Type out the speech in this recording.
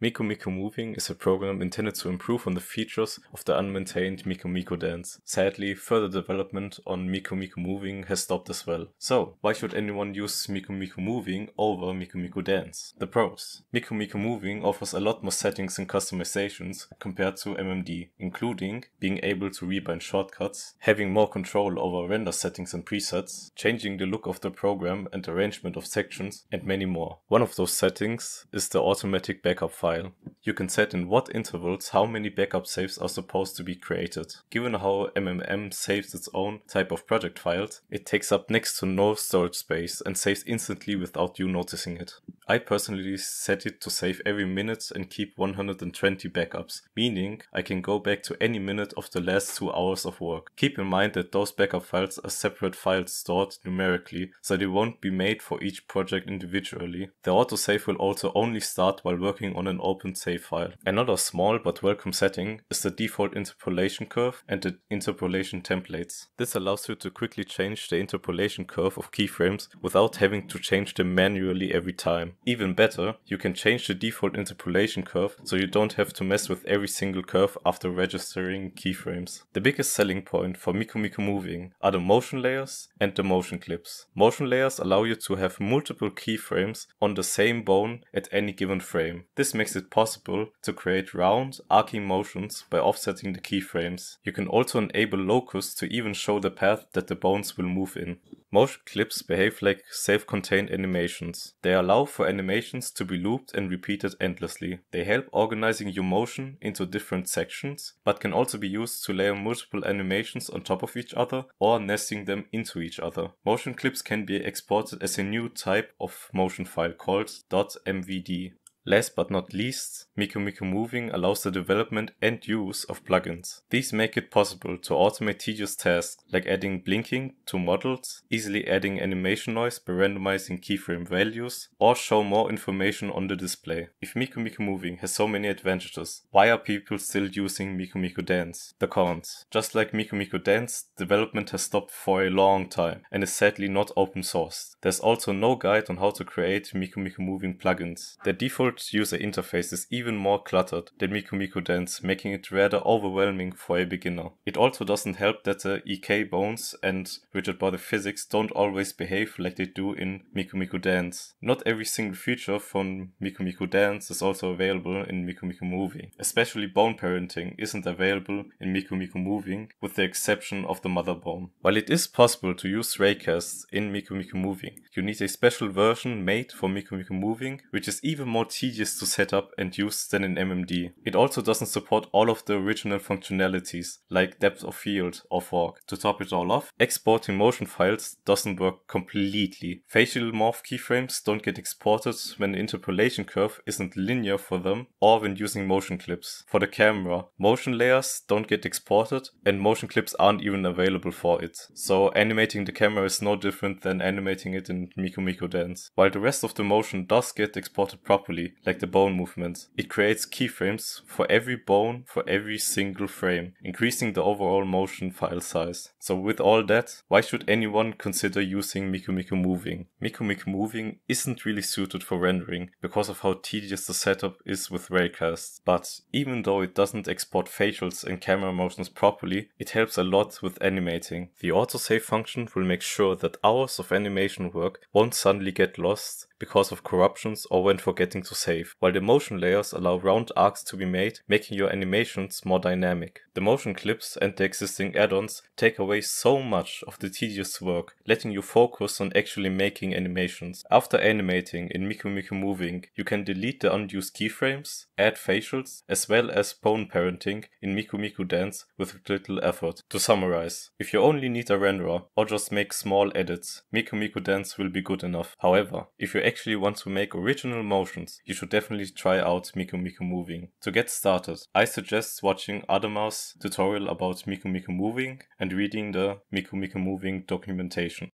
Miku Miku Moving is a program intended to improve on the features of the unmaintained Miku Miku Dance. Sadly, further development on Miku Miku Moving has stopped as well. So, why should anyone use Miku Miku Moving over Miku Miku Dance? The pros. Miku Miku Moving offers a lot more settings and customizations compared to MMD, including being able to rebind shortcuts, having more control over render settings and presets, changing the look of the program and arrangement of sections, and many more. One of those settings is the automatic backup file file. You can set in what intervals how many backup saves are supposed to be created. Given how MMM saves its own type of project files, it takes up next to no storage space and saves instantly without you noticing it. I personally set it to save every minute and keep 120 backups, meaning I can go back to any minute of the last two hours of work. Keep in mind that those backup files are separate files stored numerically, so they won't be made for each project individually. The autosave will also only start while working on an open save file. Another small but welcome setting is the default interpolation curve and the interpolation templates. This allows you to quickly change the interpolation curve of keyframes without having to change them manually every time. Even better, you can change the default interpolation curve so you don't have to mess with every single curve after registering keyframes. The biggest selling point for Miku Moving are the motion layers and the motion clips. Motion layers allow you to have multiple keyframes on the same bone at any given frame. This makes it possible to create round, arcing motions by offsetting the keyframes. You can also enable locus to even show the path that the bones will move in. Motion clips behave like self-contained animations. They allow for animations to be looped and repeated endlessly. They help organizing your motion into different sections, but can also be used to layer multiple animations on top of each other or nesting them into each other. Motion clips can be exported as a new type of motion file called .mvd. Last but not least, Miku Miku Moving allows the development and use of plugins. These make it possible to automate tedious tasks like adding blinking to models, easily adding animation noise by randomizing keyframe values, or show more information on the display. If Miku Miku Moving has so many advantages, why are people still using Miku Miku Dance? The cons. Just like Miku Miku Dance, development has stopped for a long time and is sadly not open sourced. There's also no guide on how to create Miku Miku Moving plugins. The default user interface is even more cluttered than Miku Miku Dance, making it rather overwhelming for a beginner. It also doesn't help that the IK bones and rigid body physics don't always behave like they do in Miku Miku Dance. Not every single feature from Miku Miku Dance is also available in Miku Miku Moving. Especially bone parenting isn't available in Miku Miku Moving, with the exception of the mother bone. While it is possible to use raycasts in Miku Miku Moving, you need a special version made for Miku Miku Moving, which is even more tedious to set up and use than in MMD. It also doesn't support all of the original functionalities, like depth of field or fog. To top it all off, exporting motion files doesn't work completely. Facial morph keyframes don't get exported when the interpolation curve isn't linear for them or when using motion clips. For the camera, motion layers don't get exported and motion clips aren't even available for it. So animating the camera is no different than animating it in Miku Miku Dance. While the rest of the motion does get exported properly, like the bone movements. It creates keyframes for every bone for every single frame, increasing the overall motion file size. So with all that, why should anyone consider using Miku Miku Moving? Miku Miku Moving isn't really suited for rendering because of how tedious the setup is with raycasts. But even though it doesn't export facials and camera motions properly, it helps a lot with animating. The autosave function will make sure that hours of animation work won't suddenly get lost because of corruptions or when forgetting to save, while the motion layers allow round arcs to be made, making your animations more dynamic. The motion clips and the existing add-ons take away so much of the tedious work, letting you focus on actually making animations. After animating in Miku Miku Moving, you can delete the unused keyframes, add facials, as well as bone parenting in Miku Miku Dance with little effort. To summarize, if you only need a renderer or just make small edits, Miku Miku Dance will be good enough. However, if you actually want to make original motions, you should definitely try out Miku Miku Moving. To get started, I suggest watching Ademar's tutorial about Miku Miku Moving and reading the Miku Miku Moving documentation.